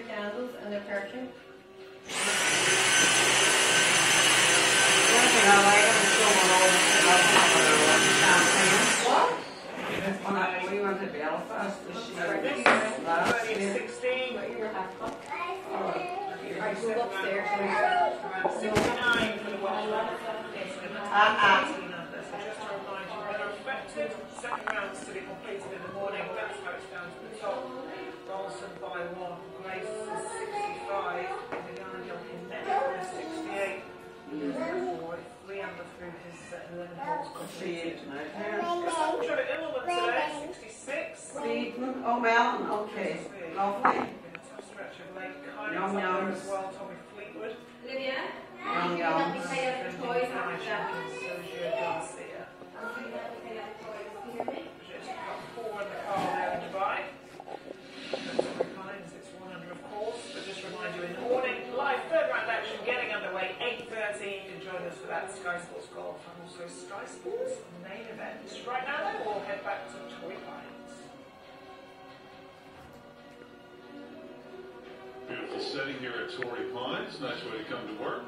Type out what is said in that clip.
their candles and their perfume. One thing I like, I'm still on all the champagne. What? When I, we went to Belfast this year, last year. sixteen. What you were half cup? Alright, move upstairs. Sixty-nine for the Welsh one. Ah, So just to remind you, when affected, second rounds to be completed in the morning, that's how it's down to the top. You. Stephen, oh okay, Yum? Young, Let me toys after that. Sergio Garcia. I'll see that we pay out the toys. You hear me? Just got four in the car there in Dubai. That's Pines, it's one under of course, but just remind you in the morning, live third round action getting underway, 8.30. You can join us that Sky Sports Golf and also Sky Sports main event. Right now though, we'll head back to Torrey Pines. Beautiful setting here at Torrey Pines. Nice way to come to work.